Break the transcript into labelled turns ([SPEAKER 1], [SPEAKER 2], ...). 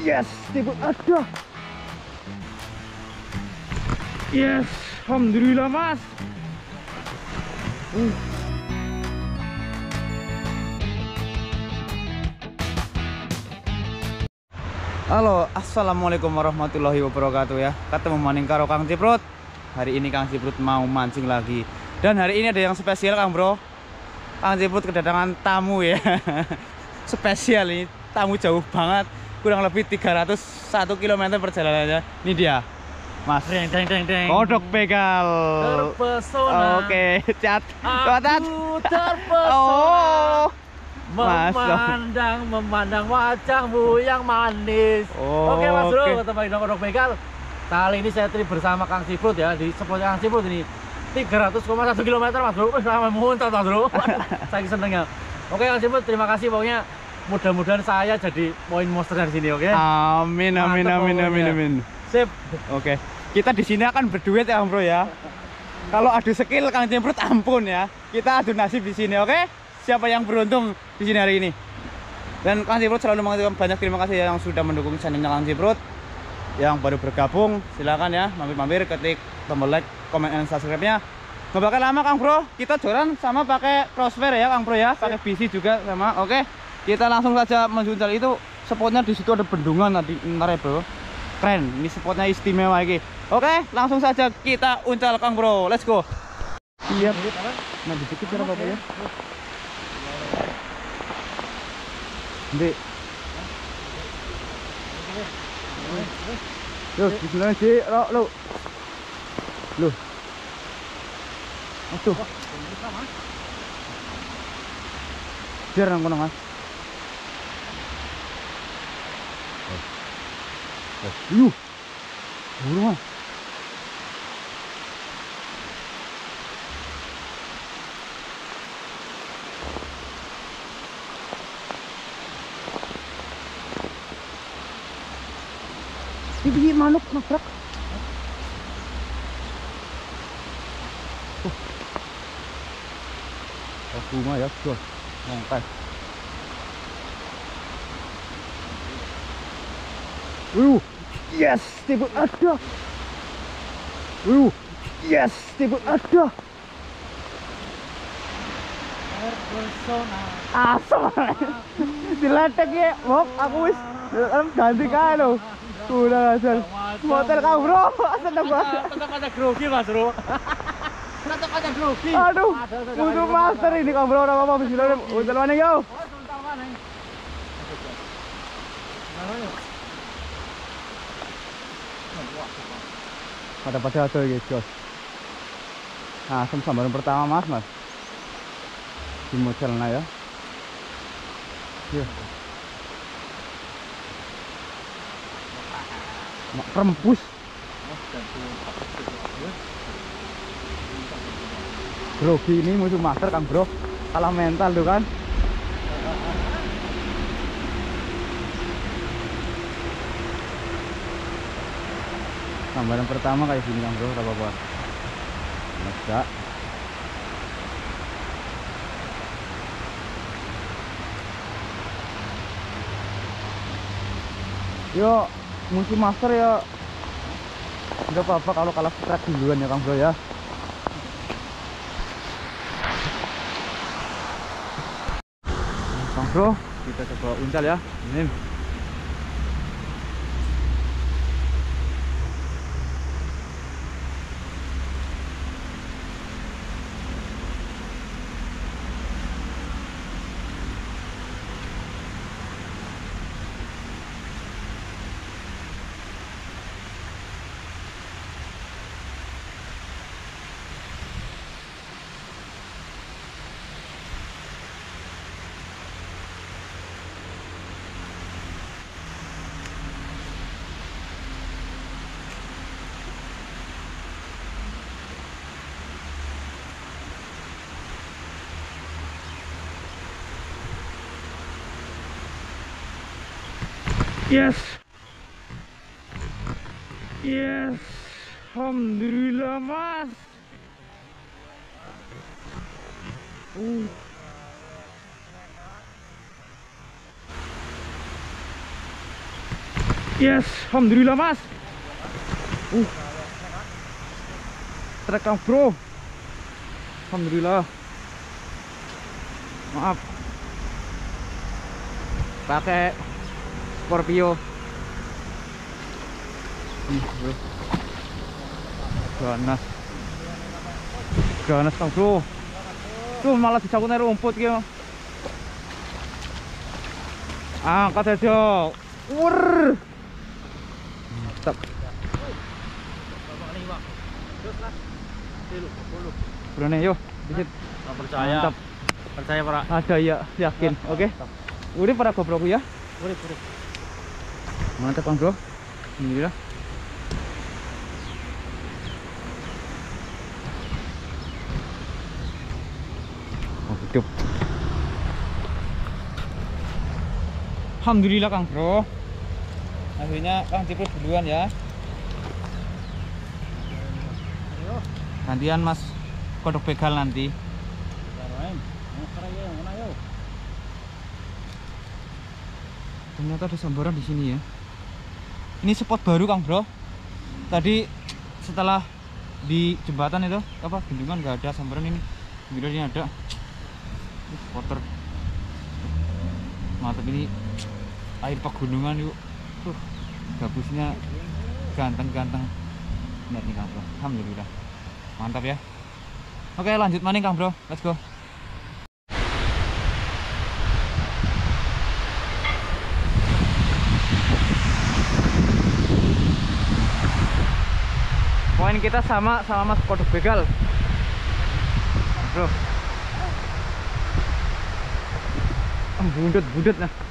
[SPEAKER 1] Yes, tiba ada. Yes, alhamdulillah mas. Uh. Halo, assalamualaikum warahmatullahi wabarakatuh ya. Ketemu maning karo Kang Ciprut. Hari ini Kang Ciprut mau mancing lagi. Dan hari ini ada yang spesial Kang Bro. Kang Ciprut kedatangan tamu ya. spesial ini, tamu jauh banget. Kurang lebih 301 km perjalanannya. Ini dia. Mas.
[SPEAKER 2] Deng deng deng deng.
[SPEAKER 1] Kodok begal.
[SPEAKER 2] Terpesona.
[SPEAKER 1] Oke, cat. Cat.
[SPEAKER 2] Aku terpesona.
[SPEAKER 1] Oh.
[SPEAKER 2] Memandang, memandang wajahmu yang manis.
[SPEAKER 1] Oh,
[SPEAKER 2] oke Mas Bro,
[SPEAKER 1] oke.
[SPEAKER 2] ketemu dengan Kodok Begal. Kali ini saya trip bersama Kang Ciprut ya di spotnya Kang Ciprut ini 300,1 km Mas Bro. Wih, sampai muntah Mas Bro. Waduh, Saya seneng ya. Oke Kang Ciprut, terima kasih pokoknya mudah-mudahan saya jadi poin monster dari sini oke.
[SPEAKER 1] Amin amin
[SPEAKER 2] Mantap
[SPEAKER 1] amin amin amin.
[SPEAKER 2] Sip.
[SPEAKER 1] Oke. Kita di sini akan berduet ya, Bro ya. Kalau adu skill Kang Cimprut ampun ya. Kita adu nasib di sini, oke? Siapa yang beruntung di sini hari ini? Dan Kang Cimprut selalu mengatakan banyak terima kasih ya yang sudah mendukung channelnya Kang Cimprut. Yang baru bergabung, silakan ya mampir-mampir ketik tombol like, comment, dan subscribe-nya. Nggak bakal lama Kang Bro, kita joran sama pakai crossfire ya Kang Bro ya, pakai PC juga sama. Oke, kita langsung saja menjunjal itu. Spotnya di situ ada bendungan tadi, ntar ya Bro. Keren, ini spotnya istimewa lagi. Oke, langsung saja kita uncal Kang Bro. Let's go. Iya. Nah, dikit cara apa ya? Ndek. Loh, bismillah sih, lo, lo. Loh. Aduh. Biar nang kono, Mas. Yuh. Buru, Mas. Ini manuk nabrak. Oh. Aku mah ya, tuh. Ngangkat. Wih, yes, tiba ada. Wih, yes, tiba ada. Asal. Diletek ya, Mok, aku wis ganti kae lho. Udah asal. Motor kau, Bro. Banget.
[SPEAKER 2] Tetap ada grogi Mas Bro. Tetap ada grogi.
[SPEAKER 1] Aduh, butuh master ini Kang Bro, apa apa bismillah. Untel mana?
[SPEAKER 2] Oh, mana ya?
[SPEAKER 1] Pada pada ada guys, Jos. Nah, sambaran pertama Mas, Mas. Di modelnya ya. Iya. Mak rembus. Grogi ini musuh master Kang Bro. Kalah mental tuh kan. Gambaran pertama kayak gini Kang Bro, apa apa. Enggak. Yo, musuh master ya. Enggak apa-apa kalau kalah strike duluan ya Kang Bro ya. Kang Bro, kita coba uncal ya. Ini. Yes. Yes. Alhamdulillah, Mas. Uh. Yes, alhamdulillah mas. Uh. Trek Kang bro. Alhamdulillah. Maaf. Pakai Scorpio. Ih, bro. Ganas. Ganas Kang bro. Tuh malah dicakutnya rumput gitu. Angkat aja. Wur. Mantap. Berani yuk. Dikit.
[SPEAKER 2] Nggak percaya
[SPEAKER 1] Mantap.
[SPEAKER 2] percaya para
[SPEAKER 1] Ada ya, yakin. Oke. Udah para goproku ya.
[SPEAKER 2] urip urip
[SPEAKER 1] Mantap Bang Bro. Alhamdulillah. Oh, hidup. Alhamdulillah Kang Bro. Akhirnya Kang Cipro duluan ya. Gantian Mas kodok begal nanti. Ternyata ada sambaran di sini ya. Ini spot baru Kang Bro. Tadi setelah di jembatan itu apa bendungan nggak ada sambaran ini. Bila ini ada. Kotor. Mantap ini air pegunungan yuk. Tuh, gabusnya ganteng-ganteng. Lihat nih Kang Bro. Alhamdulillah. Mantap ya. Oke, lanjut maning Kang Bro. Let's go. Poin kita sama sama Mas Kodok Begal. Bro. Bundut bundut nah.